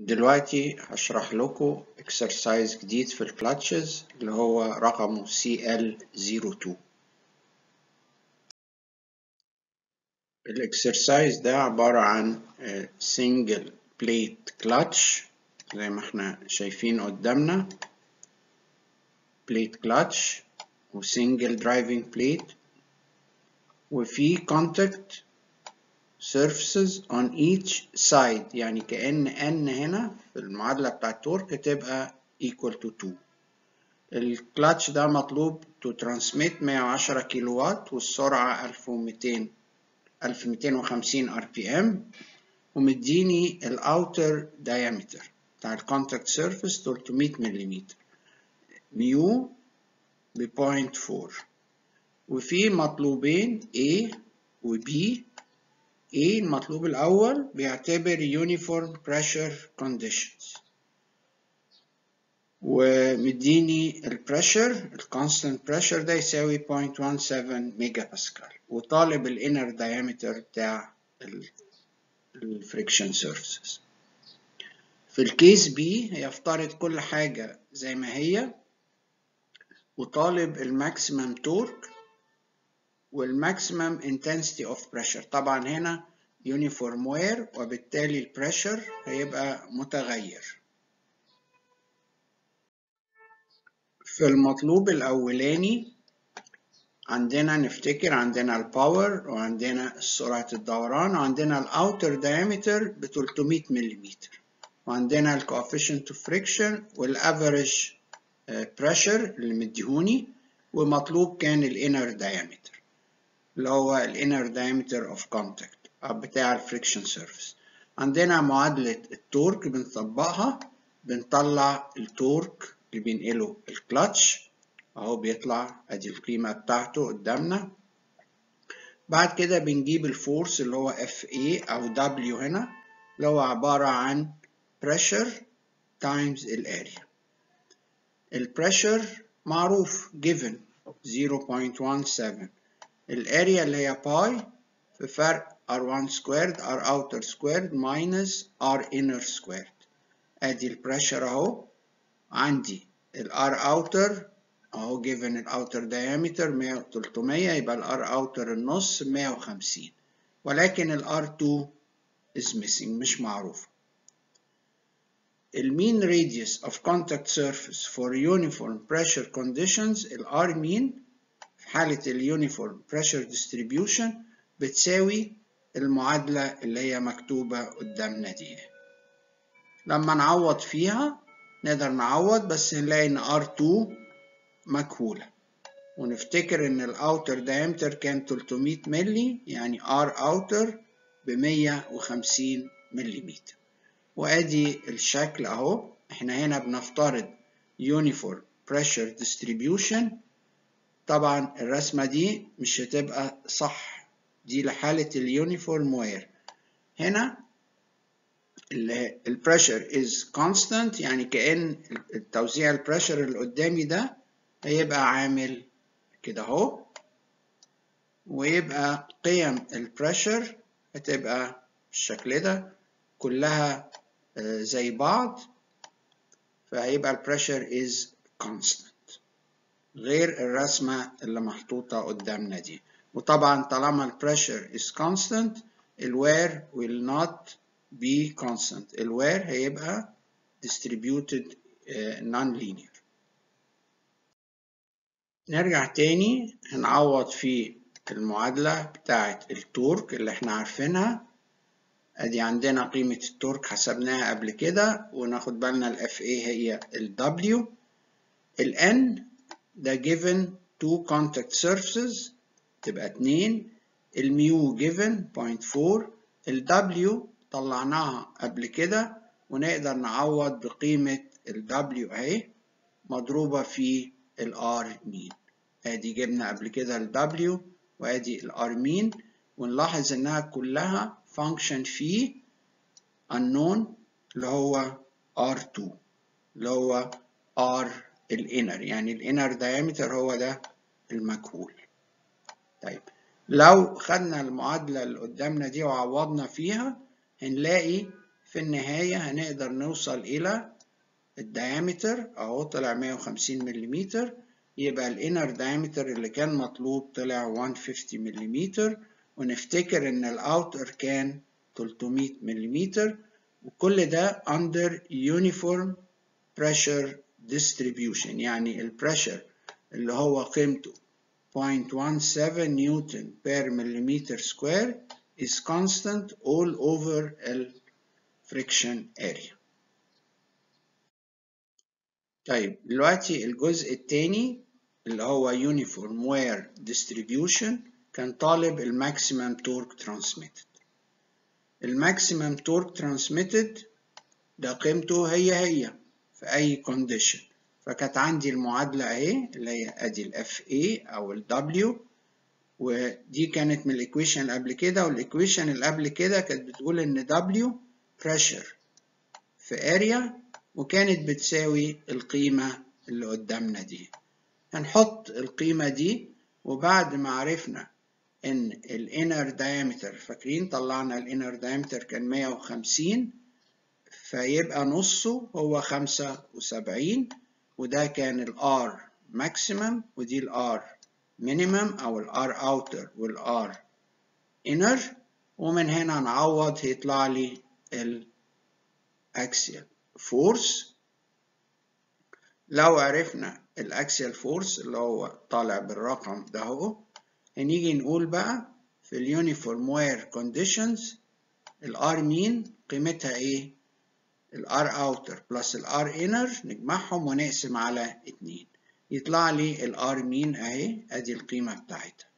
دلوقتي هشرح لكم exercise جديد في ال clutches اللي هو رقمه CL02 ال exercise ده عبارة عن single plate clutch زي ما إحنا شايفين قدامنا. Plate clutch و single driving plate. وفي contact surfaces on each side. يعني كأن n هنا في المعادلة بتاعة torque تبقى equal to 2 الكلاتش ده مطلوب to transmit 110 كيلو وات والسرعة 1200 1250 RPM ومديني ال outer diameter بتاع ال contact surface 300 ملم mu ب 0.4 وفي مطلوبين A و B A المطلوب الأول؟ بيعتبر uniform pressure conditions. ومديني ال pressure ال constant pressure ده يساوي 0.17 ميجا باسكال. وطالب ال inner diameter بتاع ال friction surfaces في ال case B هيفترض كل حاجة زي ما هي. وطالب الماكسيمم تورك والماكسيمم intensity of pressure. طبعا هنا uniform wear وبالتالي ال pressure هيبقى متغير. في المطلوب الأولاني عندنا نفتكر عندنا ال power وعندنا سرعة الدوران وعندنا ال outer diameter ب 300 ملم وعندنا ال coefficient of friction وال average pressure اللي مديهوني ومطلوب كان ال inner diameter اللي هو ال inner diameter of contact. بتاع ال friction surface. عندنا معادلة ال torque بنطبقها بنطلع ال torque اللي بينقله الكلتش أهو بيطلع أدي القيمة بتاعته قدامنا. بعد كده بنجيب ال force اللي هو FA أو W هنا اللي هو عبارة عن pressure times ال area ال pressure معروف given 0.17 ال area اللي هي باي في فرق R1 squared R outer squared minus R inner squared ادي ال pressure اهو عندي ال R outer اهو given ال outer diameter 100 300 يبقى ال R outer النص 150 ولكن ال R2 is missing مش معروف ال mean radius of contact surface for uniform pressure conditions ال R mean في حالة ال uniform pressure distribution بتساوي المعادلة اللي هي مكتوبة قدامنا دي. لما نعوض فيها نقدر نعوض بس نلاقي إن R2 مجهولة ونفتكر إن ال outer diameter كان 300 ملي يعني R outer ب 150 ملم وأدي الشكل أهو. إحنا هنا بنفترض uniform pressure distribution. طبعا الرسمة دي مش هتبقى صح. دي لحالة ال uniform wear. هنا ال pressure is constant يعني كأن التوزيع ال pressure اللي قدامي ده هيبقى عامل كده اهو. ويبقى قيم ال pressure هتبقى بالشكل ده كلها زي بعض. فهيبقى ال pressure is constant. غير الرسمة اللي محطوطة قدامنا دي. وطبعا طالما ال pressure is constant ال wear will not be constant. ال wear هيبقى distributed uh, non-linear. نرجع تاني هنعوض في المعادلة بتاعة ال torque اللي إحنا عارفينها. ادي عندنا قيمة ال torque حسبناها قبل كده وناخد بالنا ال FA هي ال W. ال N ده given two contact surfaces. تبقى اتنين الميو given 0.4 ال W طلعناها قبل كده ونقدر نعوض بقيمة ال W اهي مضروبة في ال R mean ادي جبنا قبل كده ال W وادي ال R مين ونلاحظ انها كلها function في unknown اللي هو R2 اللي هو R ال inner يعني ال inner diameter هو ده المجهول. طيب لو خدنا المعادلة اللي قدامنا دي وعوضنا فيها هنلاقي في النهاية هنقدر نوصل إلى الديامتر أهو طلع 150 ملم يبقى الإنر diameter اللي كان مطلوب طلع 150 ملم ونفتكر إن الأوتر كان 300 ملم وكل ده under uniform pressure distribution يعني ال pressure اللي هو قيمته. 0.17 نيوتن per millimeter square is constant all over ال friction area طيب دلوقتي الجزء الثاني اللي هو uniform wear distribution كان طالب ال maximum torque transmitted ال maximum torque transmitted ده قيمته هي هي في أي condition فكانت عندي المعادلة أهي اللي هي أدي ال FA أو ال W ودي كانت من ال equation اللي قبل كده وال equation اللي قبل كده كانت بتقول إن W pressure في area وكانت بتساوي القيمة اللي قدامنا دي. هنحط القيمة دي وبعد ما عرفنا إن ال inner diameter فاكرين طلعنا ال inner diameter كان 150 فيبقى نصه هو 75 وده كان ال R maximum ودي ال R minimum أو ال R outer وال R inner. ومن هنا نعوض هيطلع لي ال axial force. لو عرفنا ال axial force اللي هو طالع بالرقم ده أهو هنيجي نقول بقى في ال uniform wear conditions ال R mean قيمتها إيه؟ ال R outer plus ال R inner نجمعهم ونقسم على اتنين. يطلع لي ال R mean اهي ادي القيمة بتاعتها.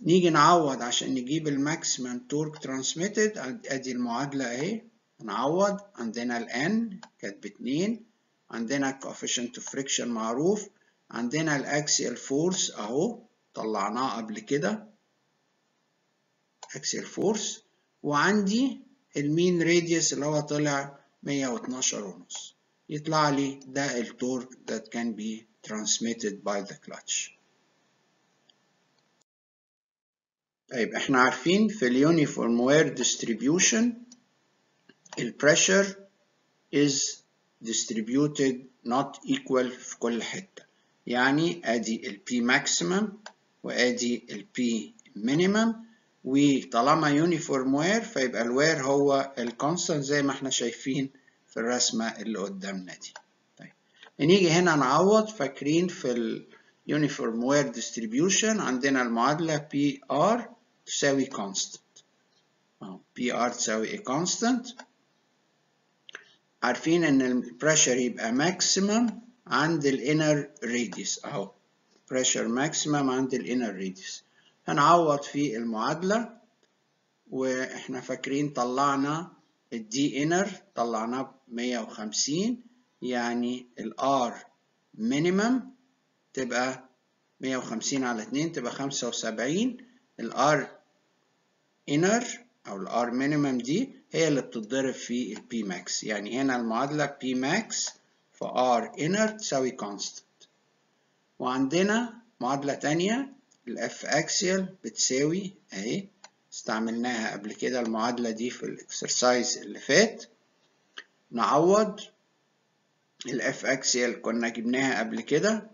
نيجي نعوض عشان نجيب ال maximum torque transmitted ادي المعادلة اهي. نعوض عندنا ال n كانت باتنين عندنا coefficient of friction معروف. عندنا ال axial force اهو طلعناه قبل كده. axial force. وعندي ال mean radius اللي هو طلع 112 ونص. يطلع لي ده ال torque that can be transmitted by the clutch. طيب إحنا عارفين في ال uniform wear distribution ال pressure is distributed not equal في كل حتة. يعني آدي ال P maximum وآدي ال P minimum. وطالما uniform wear فيبقى ال wear هو ال constant زي ما إحنا شايفين في الرسمة اللي قدامنا دي. طيب نيجي هنا نعوض فاكرين في ال uniform wear distribution عندنا المعادلة PR تساوي constant. PR تساوي a constant. عارفين إن ال pressure يبقى maximum عند ال inner radius أهو pressure maximum عند ال inner radius هنعوض في المعادلة وإحنا فاكرين طلعنا ال D inner طلعناه ب 150 يعني ال R minimum تبقى 150 على 2 تبقى 75 ال R inner أو ال R minimum دي هي اللي بتتضرب في ال P max يعني هنا المعادلة P max في R inner تساوي constant وعندنا معادلة تانية ال F axial بتساوي اهي استعملناها قبل كده المعادلة دي في ال exercise اللي فات. نعوض ال F axial كنا جبناها قبل كده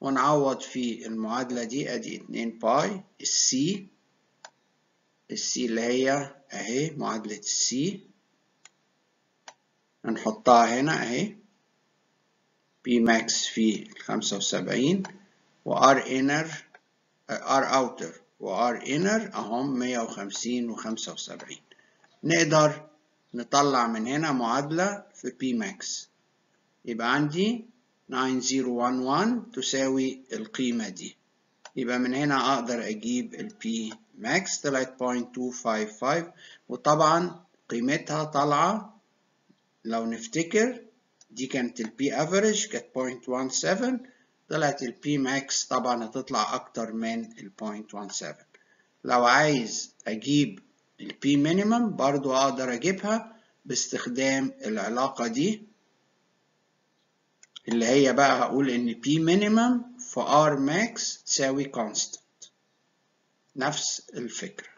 ونعوض في المعادلة دي ادي 2 pi ال C ال C اللي هي اهي معادلة ال C. هنحطها هنا اهي P max في الخمسة وسبعين و R inner R outer و R inner اهم مية وخمسين وخمسة وسبعين. نقدر نطلع من هنا معادلة في P max يبقى عندي 9011 تساوي القيمة دي. يبقى من هنا أقدر أجيب ال P max طلعت 0.255 وطبعا قيمتها طالعة. لو نفتكر دي كانت ال P average كانت 0.17 طلعت ال P max طبعا هتطلع أكتر من ال 0.17 لو عايز أجيب ال P minimum برضو أقدر أجيبها باستخدام العلاقة دي اللي هي بقى هقول إن P minimum في R max تساوي constant. نفس الفكرة.